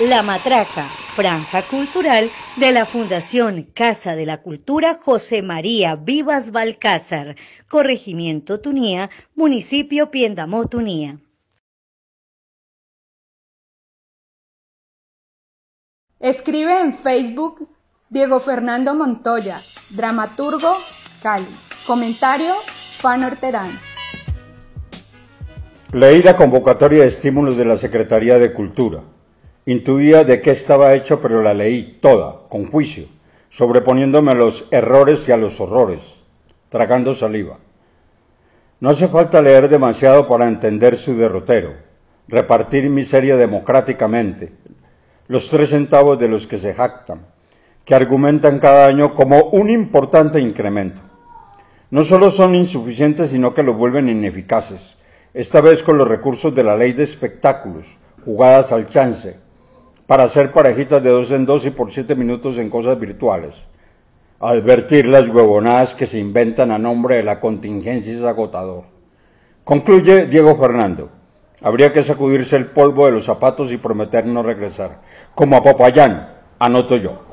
La Matraca, franja cultural de la Fundación Casa de la Cultura José María Vivas Balcázar, Corregimiento Tunía, Municipio Piendamó Tunía. Escribe en Facebook Diego Fernando Montoya, dramaturgo Cali. Comentario Juan Orterán. Leí la convocatoria de estímulos de la Secretaría de Cultura. Intuía de qué estaba hecho, pero la leí toda, con juicio, sobreponiéndome a los errores y a los horrores, tragando saliva. No hace falta leer demasiado para entender su derrotero, repartir miseria democráticamente, los tres centavos de los que se jactan, que argumentan cada año como un importante incremento. No solo son insuficientes, sino que los vuelven ineficaces, esta vez con los recursos de la ley de espectáculos, jugadas al chance, para hacer parejitas de dos en dos y por siete minutos en cosas virtuales. Advertir las huevonadas que se inventan a nombre de la contingencia es agotador. Concluye Diego Fernando. Habría que sacudirse el polvo de los zapatos y prometer no regresar. Como a Popayán, anoto yo.